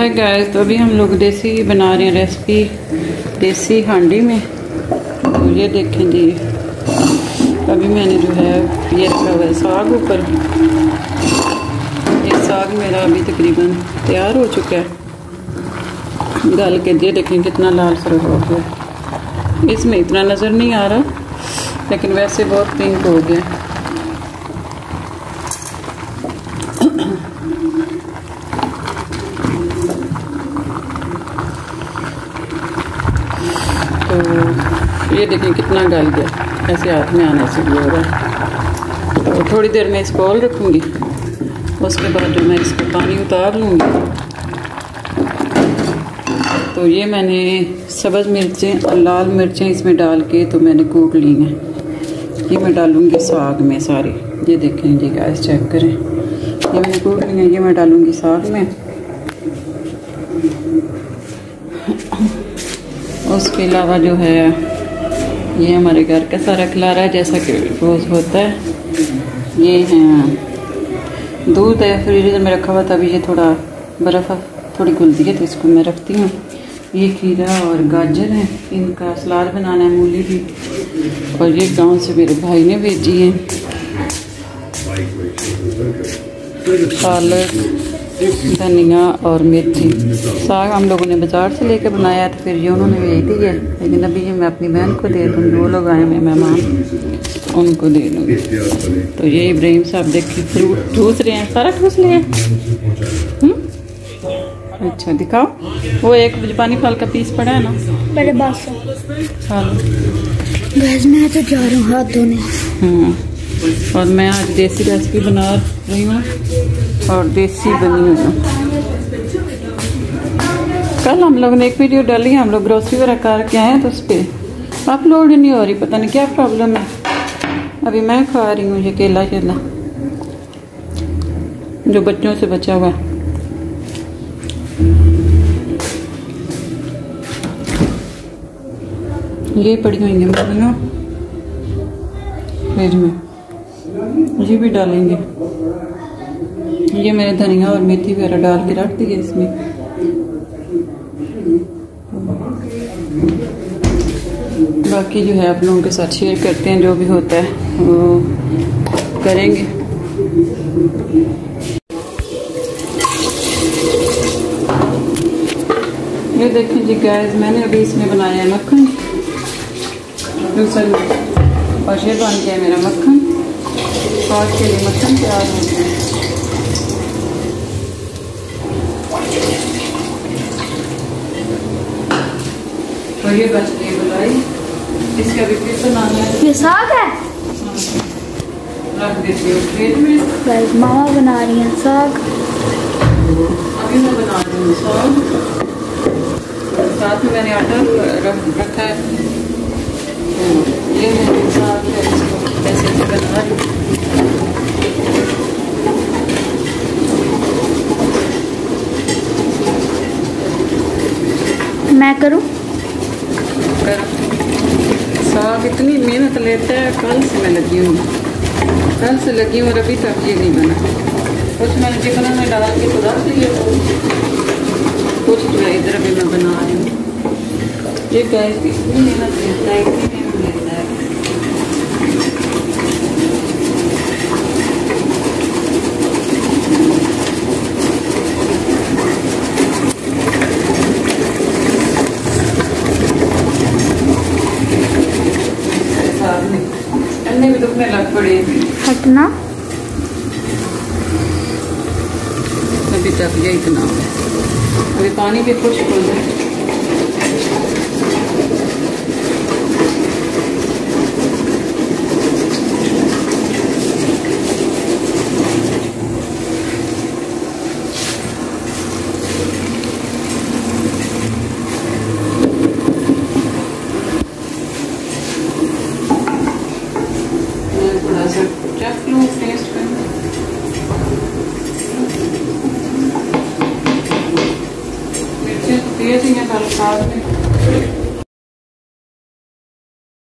Hi guys तो अभी हम लोग देसी बना रहे हैं रेसिपी देसी हांडी में। तो ये देखें जी अभी मैंने जो है, ये रखा हुआ है साग ऊपर। ये साग मेरा अभी तकरीबन तैयार हो चुका है। गल के ये देखें कितना लाल सरग हो गया इसमें इतना नज़र नहीं आ रहा, लेकिन वैसे बहुत पिंक हो गया तो ये देखें कितना गल गया। ऐसे हाथ में आने से हो रहा है। तो थोड़ी देर में इसको ऑल रखूँगी। उसके बाद जो मैं इसको पानी उतार लूँगी। तो ये मैंने सब्ज़ मिर्चें और लाल मिर्चें इसमें डाल के तो मैंने कूट ली हैं। ये मैं डालूँगी साग में सारी। ये देखें ये गैस चेक करें। ये मैंने कूट ली हैं, ये मैं डालूँगी साग में। उसके अलावा जो है, ये हमारे घर का सारा खिलारा है, जैसा कि रोज़ होता है। ये है, दूध है फ्रीजर में रखा हुआ था अभी ये थोड़ा बर्फ़, थोड़ी घुलती है तो इसको मैं रखती हूँ। ये खीरा और गाजर है, इनका सलाद बनाना है मूली भी। और ये गाँव से मेरे भाई ने भेजी है। पालक धनिया और मिर्ची। साग हम लोगों ने बाज़ार से लेकर बनाया तो फिर ये उन्होंने भेज दी है लेकिन अभी ये मैं अपनी बहन को दे दूँ वो लोग आए हैं मेहमान। उनको दे दूँगी तो ये इब्राहिम साहब देखिए फ्रूट ठूस रहे हैं सारा ठूस लिया हम्म? अच्छा दिखाओ। वो एक पानी फल का पीस पड़ा है ना? मेरे पास खा मैं तो जा रहा हूँ हाथ धोने हाँ। और मैं आज देसी रेसिपी बना रही हूँ और देसी बनी हुई हूँ। कल हम लोग ने एक वीडियो डाली, हम लोग ग्रोसरी वगैरह करके आए हैं तो उस पर अपलोड नहीं हो रही, पता नहीं क्या प्रॉब्लम है। अभी मैं खा रही हूँ ये केला केला, जो बच्चों से बचा हुआ है। ये पड़ी हुई है मूलियाँ फ्रिज में। ये भी डालेंगे। ये मैंने धनिया और मेथी वगैरह डाल के रख दी है इसमें। बाकी जो है आप लोगों के साथ शेयर करते हैं, जो भी होता है, वो करेंगे। ये देखें जी गैस मैंने अभी इसमें बनाया है मक्खन। और ये बन गया मेरा मक्खन। और के लिए मक्खन तैयार हो गया। और ये बच गई बुलाई इसका भी फिर बनाना है। ये साग है? रख देती हूँ। प्लेट में। गाइस मामा बना रही हैं साग। अभी मैं बना रही हूँ साग। साथ में मैंने आटा रख रखा है तो ये है साग है इसको ऐसे से बना रही मैं करूँ? कर। साग इतनी मेहनत लेता है, कल से मैं लगी हूँ। कल से लगी हूँ और अभी तक ये नहीं बना। कुछ मैंने चिकन में डाल के तो रख दिया कुछ जो है इधर अभी मैं बना रही हूँ। ये गैस इतनी मेहनत लेता है, इतनी मेहनत लेता है साग में अन्य भी दुखने लग पड़े हटना? अभी तक ये इतना। अभी पानी भी खुश हो? जाए passado.